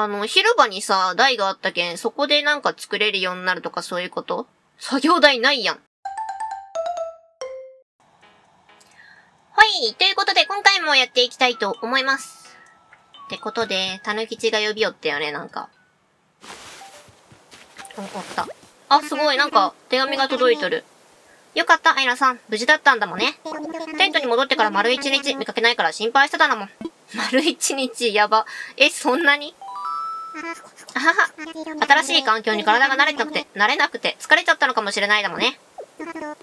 あの、広場にさ、台があったけん、そこでなんか作れるようになるとかそういうこと？作業台ないやん。はい、ということで今回もやっていきたいと思います。ってことで、たぬきちが呼びよったよね、なんか。お、おった。あ、すごい、なんか、手紙が届いとる。よかった、アイラさん。無事だったんだもんね。テントに戻ってから丸一日見かけないから心配してたなもん。丸一日、やば。え、そんなに？新しい環境に体が慣れなくて、慣れなくて疲れちゃったのかもしれないだもんね。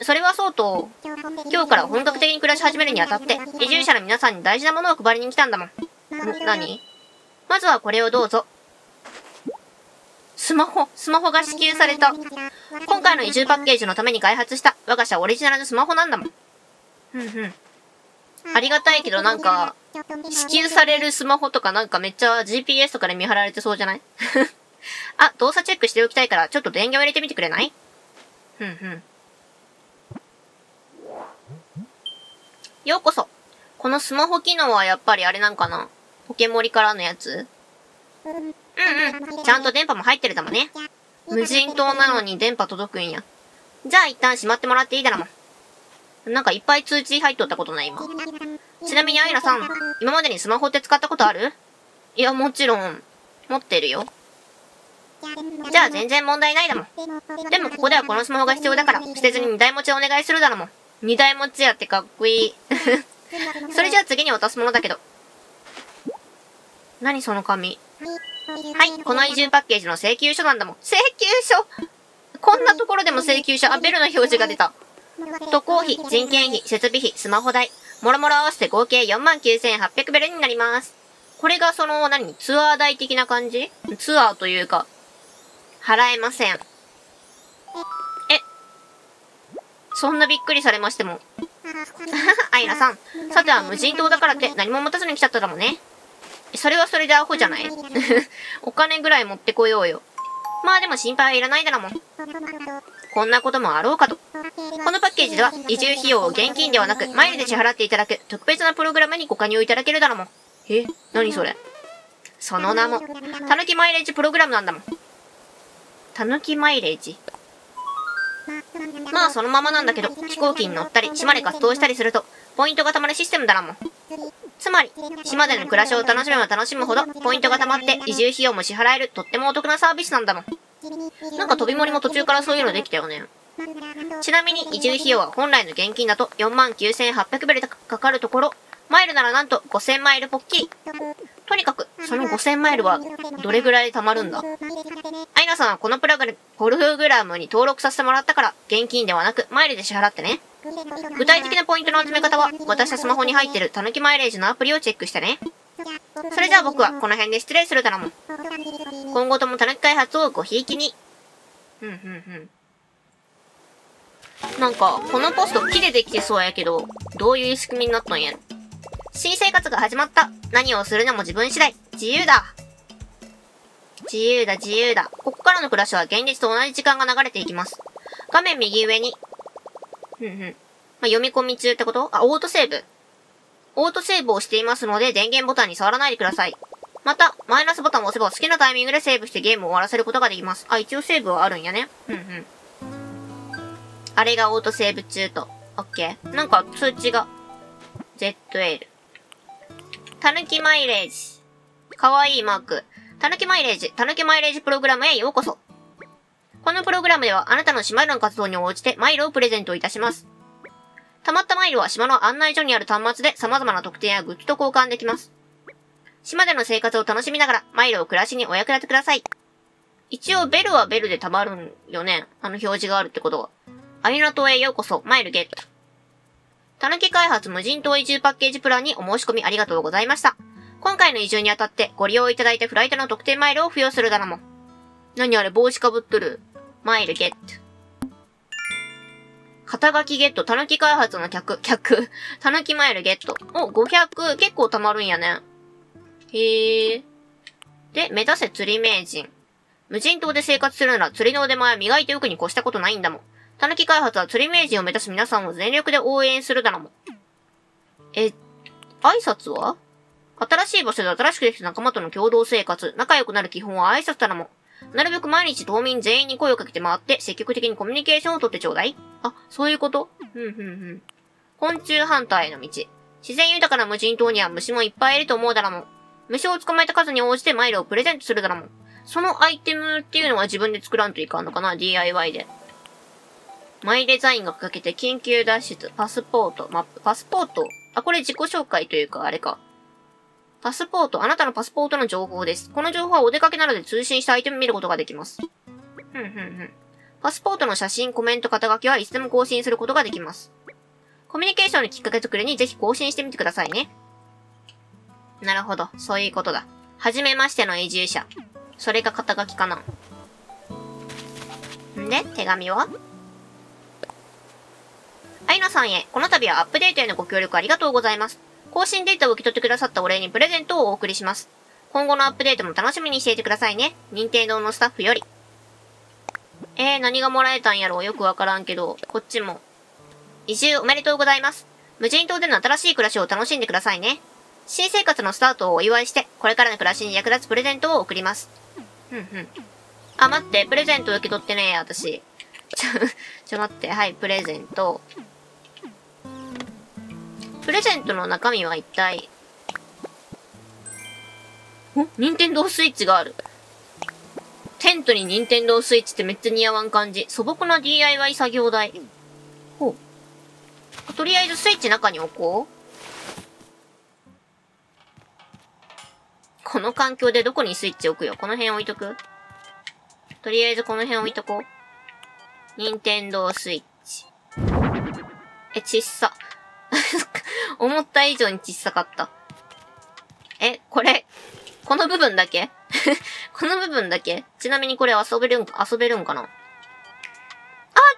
それはそうと、今日から本格的に暮らし始めるにあたって、移住者の皆さんに大事なものを配りに来たんだもん。何？まずはこれをどうぞ。スマホ、スマホが支給された。今回の移住パッケージのために開発した我が社オリジナルのスマホなんだもん。うんうん。ありがたいけどなんか、支給されるスマホとかなんかめっちゃ GPS とかで見張られてそうじゃない？あ、動作チェックしておきたいからちょっと電源を入れてみてくれない？ふんふん。ようこそ。このスマホ機能はやっぱりあれなんかな？ポケモリからのやつ？うんうん。ちゃんと電波も入ってるだもんね。無人島なのに電波届くんや。じゃあ一旦閉まってもらっていいだろもん。なんかいっぱい通知入っとったことない？今。ちなみにアイラさん、今までにスマホって使ったことある？いや、もちろん、持ってるよ。じゃあ全然問題ないだもん。でもここではこのスマホが必要だから、捨てずに二台持ちをお願いするだろもん。二台持ちやってかっこいい。それじゃあ次に渡すものだけど。何その紙？はい、この移住パッケージの請求書なんだもん。請求書？こんなところでも請求書、あ、ベルの表示が出た。渡航費、人件費、設備費、スマホ代、もろもろ合わせて合計49,800ベルになります。これがその、何ツアー代的な感じ？ツアーというか、払えません。え、そんなびっくりされましても。アイラさん、さては無人島だからって何も持たずに来ちゃっただもんね。それはそれでアホじゃない？お金ぐらい持ってこようよ。まあでも心配はいらないだろもん。こんなこともあろうかと。このパッケージでは移住費用を現金ではなくマイルで支払っていただく特別なプログラムにご加入いただけるだろうもん。え何それ？その名も、たぬきマイレージプログラムなんだもん。たぬきマイレージ？まあそのままなんだけど、飛行機に乗ったり、島で活動したりすると、ポイントが貯まるシステムだなもん。つまり、島での暮らしを楽しめば楽しむほど、ポイントが貯まって移住費用も支払える、とってもお得なサービスなんだもん。なんか飛び盛りも途中からそういうのできたよね。ちなみに移住費用は本来の現金だと49,800ベルかかるところ、マイルならなんと5000マイルポッキリ。とにかく、その5000マイルはどれぐらい貯まるんだ？アイナさんはこのプログラプログラムに登録させてもらったから、現金ではなくマイルで支払ってね。具体的なポイントの集め方は、私のスマホに入ってるたぬきマイレージのアプリをチェックしてね。それじゃあ僕はこの辺で失礼するだろも。今後ともたぬき開発をごひいきに。ふんふんふん。なんか、このポスト木でできてそうやけど、どういう仕組みになったんや。新生活が始まった。何をするのも自分次第。自由だ。自由だ、自由だ。ここからの暮らしは現実と同じ時間が流れていきます。画面右上に、ふんふん。まあ、読み込み中ってこと？あ、オートセーブ。オートセーブをしていますので、電源ボタンに触らないでください。また、マイナスボタンを押せば好きなタイミングでセーブしてゲームを終わらせることができます。あ、一応セーブはあるんやね。うんうん。あれがオートセーブ中と。オッケー。なんか通知が。ZL。たぬきマイレージ。かわいいマーク。たぬきマイレージ、たぬきマイレージプログラムへようこそ。このプログラムではあなたの島での活動に応じてマイルをプレゼントいたします。溜まったマイルは島の案内所にある端末で様々な特典やグッズと交換できます。島での生活を楽しみながらマイルを暮らしにお役立てください。一応ベルはベルで溜まるんよね。あの表示があるってことは。アミナ島へようこそ、マイルゲット。たぬき開発無人島移住パッケージプランにお申し込みありがとうございました。今回の移住にあたってご利用いただいたフライトの特典マイルを付与するだなも。何あれ帽子かぶっとる？マイルゲット。肩書きゲット、たぬき開発の客、客、たぬきマイルゲット。お、500、結構貯まるんやね。へえ。で、目指せ釣り名人。無人島で生活するなら釣りの腕前は磨いておくに越したことないんだもん。たぬき開発は釣り名人を目指す皆さんを全力で応援するだろも。え、挨拶は？新しい場所で新しくできた仲間との共同生活、仲良くなる基本は挨拶からも。なるべく毎日島民全員に声をかけて回って積極的にコミュニケーションをとってちょうだい。あ、そういうこと？ふんふんふん。昆虫ハンターへの道。自然豊かな無人島には虫もいっぱいいると思うだらも。虫を捕まえた数に応じてマイルをプレゼントするだらも。そのアイテムっていうのは自分で作らんといかんのかな ?DIY で。マイデザインがかけて緊急脱出、パスポート、マップ、パスポート？あ、これ自己紹介というか、あれか。パスポート、あなたのパスポートの情報です。この情報はお出かけなどで通信したアイテム見ることができます。ふんふんふん。パスポートの写真、コメント、肩書きはいつでも更新することができます。コミュニケーションのきっかけ作りにぜひ更新してみてくださいね。なるほど。そういうことだ。はじめましての移住者。それが肩書きかな。んで、手紙は？アイナさんへ、この度はアップデートへのご協力ありがとうございます。更新データを受け取ってくださったお礼にプレゼントをお送りします。今後のアップデートも楽しみにしていてくださいね。任天堂のスタッフより。えー、何がもらえたんやろうよくわからんけど、こっちも。移住おめでとうございます。無人島での新しい暮らしを楽しんでくださいね。新生活のスタートをお祝いして、これからの暮らしに役立つプレゼントを送ります。ふんふん。あ、待って、プレゼント受け取ってねえ、私。ちょ、ちょ待って、はい、プレゼント。プレゼントの中身は一体、ん？ニンテンドースイッチがある。テントにニンテンドースイッチってめっちゃ似合わん感じ。素朴な DIY 作業台。ほう。とりあえずスイッチ中に置こう。この環境でどこにスイッチ置くよ？この辺置いとく？とりあえずこの辺置いとこう。ニンテンドースイッチ。え、ちっさ。思った以上に小さかった。え、これ、この部分だけ？この部分だけ？ちなみにこれ遊べるん、遊べるんかな？あ、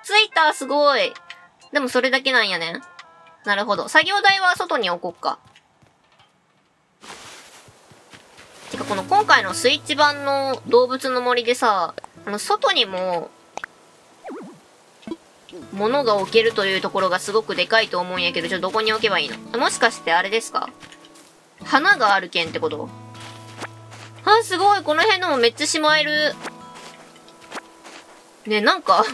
ついたすごいでもそれだけなんやね。なるほど。作業台は外に置こっか。てかこの今回のスイッチ版の動物の森でさ、あの、外にも物が置けるというところがすごくでかいと思うんやけど、じゃあどこに置けばいいの？もしかしてあれですか？花がある剣ってこと？あ、すごいこの辺のもめっちゃしまえる。ね、なんか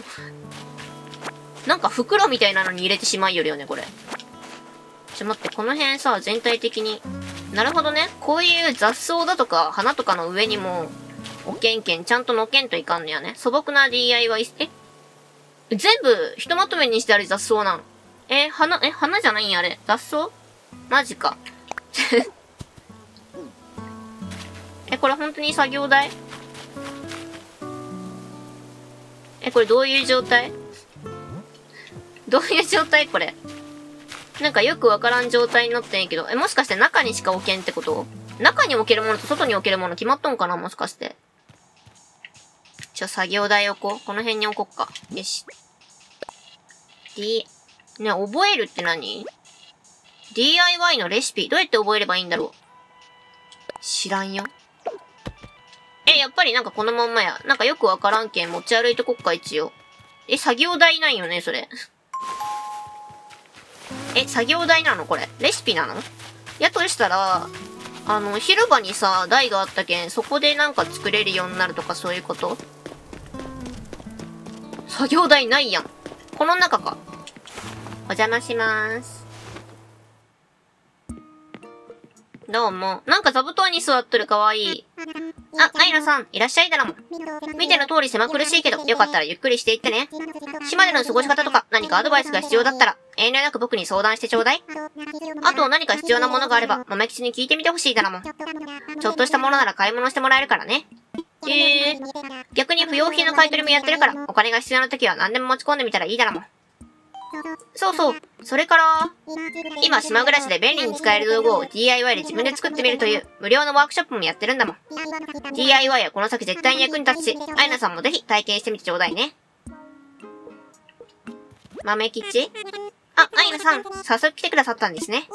なんか袋みたいなのに入れてしまいよるよね、これ。ちょ、待って、この辺さ、全体的に。なるほどね。こういう雑草だとか、花とかの上にも、おけんけんちゃんとのけんといかんのやね。素朴な DIY、え？全部、ひとまとめにしてある雑草なん。え、花、え、花じゃないんや、あれ。雑草？マジか。え、これ本当に作業台？え、これどういう状態？どういう状態？これ。なんかよくわからん状態になってんやけど。え、もしかして中にしか置けんってこと？中に置けるものと外に置けるもの決まっとんかなもしかして。ちょ、作業台置こう。この辺に置こっか。よし。D、ね、覚えるって何 ?DIY のレシピ。どうやって覚えればいいんだろう？知らんよ。え、やっぱりなんかこのまんまや。なんかよくわからんけん持ち歩いとこっか、一応。え、作業台ないよね、それ。え、作業台なのこれ？レシピなの？やとしたら、あの、広場にさ、台があったけん、そこでなんか作れるようになるとかそういうこと？作業台ないやん。この中か。お邪魔しまーす。どうも。なんか座布団に座っとるかわいい。あ、アイラさん、いらっしゃいだらも。見ての通り狭苦しいけど、よかったらゆっくりしていってね。島での過ごし方とか、何かアドバイスが必要だったら、遠慮なく僕に相談してちょうだい。あと何か必要なものがあれば、豆吉に聞いてみてほしいだらも。ちょっとしたものなら買い物してもらえるからね。へえ。逆に不要品の買い取りもやってるから、お金が必要な時は何でも持ち込んでみたらいいだらも。そうそう。それから、今島暮らしで便利に使える道具を DIY で自分で作ってみるという無料のワークショップもやってるんだもん。DIY はこの先絶対に役に立つし、アイナさんもぜひ体験してみてちょうだいね。豆吉？あ、アイナさん、早速来てくださったんですね。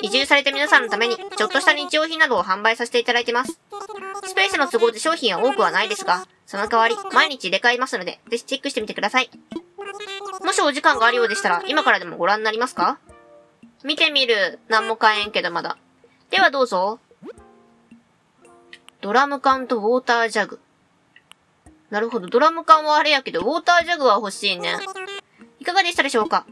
移住された皆さんのために、ちょっとした日用品などを販売させていただいてます。スペースの都合で商品は多くはないですが、その代わり、毎日入れ替えますので、ぜひチェックしてみてください。もしお時間があるようでしたら、今からでもご覧になりますか？見てみる。何も買えんけどまだ。ではどうぞ。ドラム缶とウォータージャグ。なるほど。ドラム缶はあれやけど、ウォータージャグは欲しいね。いかがでしたでしょうか？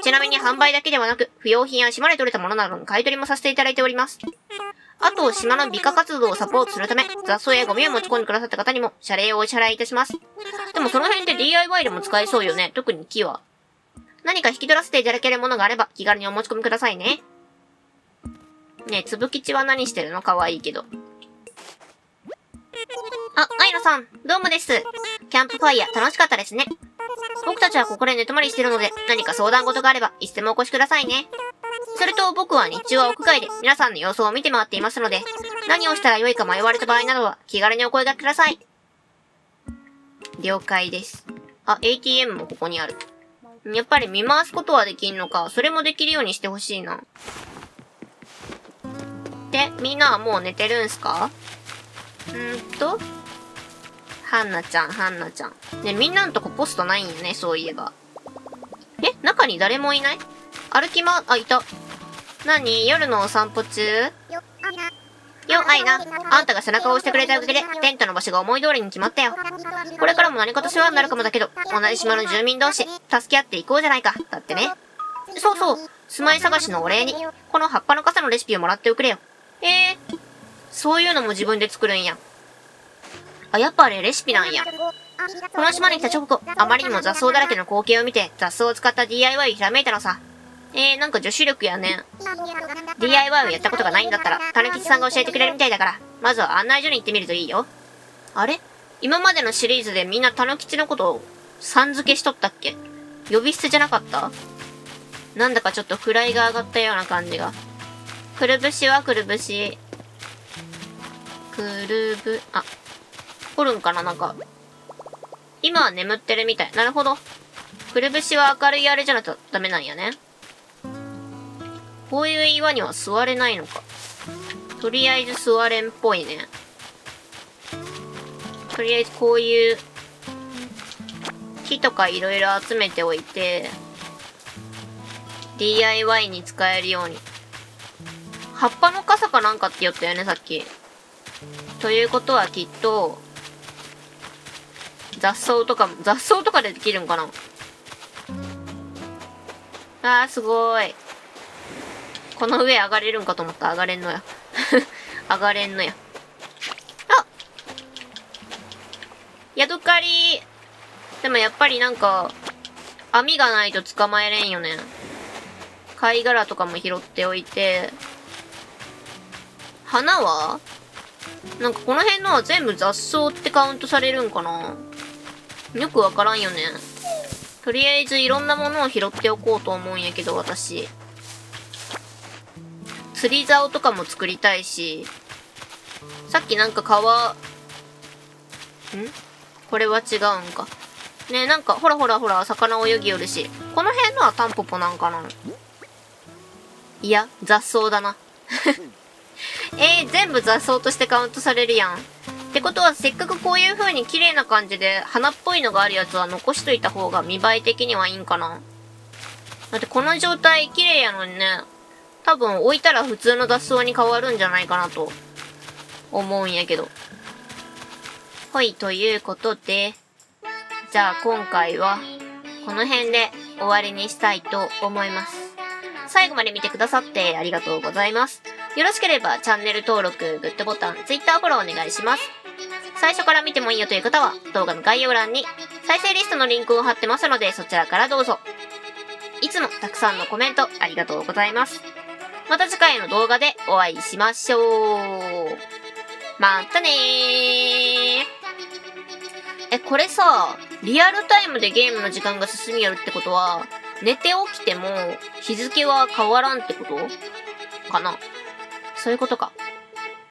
ちなみに販売だけではなく、不用品や島で取れたものなどの買い取りもさせていただいております。あと、島の美化活動をサポートするため、雑草やゴミを持ち込んでくださった方にも、謝礼をお支払いいたします。でもその辺で DIY でも使えそうよね。特に木は。何か引き取らせていただけるものがあれば、気軽にお持ち込みくださいね。ねえ、つぶきちは何してるの？かわいいけど。あ、アイロさん、どうもです。キャンプファイヤー楽しかったですね。僕たちはここで寝泊まりしてるので、何か相談事があれば、いつでもお越しくださいね。それと僕は日中は屋外で皆さんの様子を見て回っていますので、何をしたらよいか迷われた場合などは気軽にお声掛けください。了解です。あ、ATM もここにある。やっぱり見回すことはできんのか、それもできるようにしてほしいな。で、みんなはもう寝てるんすか？んーと、ハンナちゃん、ハンナちゃん。ね、みんなのとこポストないんよね、そういえば。え中に誰もいない？歩きま、あ、いた。何？夜のお散歩中？よ、アイナ。あんたが背中を押してくれたおかげで、テントの場所が思い通りに決まったよ。これからも何かと世話になるかもだけど、同じ島の住民同士、助け合っていこうじゃないか。だってね。そうそう。住まい探しのお礼に、この葉っぱの傘のレシピをもらっておくれよ。ええー、そういうのも自分で作るんや。あ、やっぱあれレシピなんや。この島に来た直後、あまりにも雑草だらけの光景を見て、雑草を使った DIY をひらめいたのさ。えー、なんか女子力やねん。DIY をやったことがないんだったら、たぬきちさんが教えてくれるみたいだから、まずは案内所に行ってみるといいよ。あれ？今までのシリーズでみんなたぬきちのことを、さん付けしとったっけ？呼び捨てじゃなかった？なんだかちょっと位が上がったような感じが。くるぶしはくるぶし。くるぶ、あ、おるんかな？なんか。今は眠ってるみたい。なるほど。くるぶしは明るいあれじゃなきゃダメなんやね。こういう岩には座れないのか。とりあえず座れんっぽいね。とりあえずこういう木とかいろいろ集めておいて、DIY に使えるように。葉っぱの傘かなんかって言ったよね、さっき。ということはきっと、雑草とか、雑草とかでできるんかな？あー、すごい。この上上がれるんかと思った上がれんのや。上がれんのや。あヤドカリでもやっぱりなんか、網がないと捕まえれんよね。貝殻とかも拾っておいて、花は？なんかこの辺のは全部雑草ってカウントされるんかな？よくわからんよね。とりあえずいろんなものを拾っておこうと思うんやけど、私。釣り竿とかも作りたいし、さっきなんか川、ん？これは違うんか。ねなんか、ほらほらほら、魚泳ぎよるし。この辺のはタンポポなんかないや、雑草だな。えー、全部雑草としてカウントされるやん。ってことは、せっかくこういう風に綺麗な感じで、花っぽいのがあるやつは残しといた方が見栄え的にはいいんかな。だってこの状態綺麗やのにね、多分置いたら普通の雑草に変わるんじゃないかなと思うんやけど。ほい、ということで、じゃあ今回はこの辺で終わりにしたいと思います。最後まで見てくださってありがとうございます。よろしければチャンネル登録、グッドボタン、Twitter フォローお願いします。最初から見てもいいよという方は動画の概要欄に再生リストのリンクを貼ってますのでそちらからどうぞ。いつもたくさんのコメントありがとうございます。また次回の動画でお会いしましょう。またねー。え、これさ、リアルタイムでゲームの時間が進みよるってことは、寝て起きても日付は変わらんってことかな？そういうことか。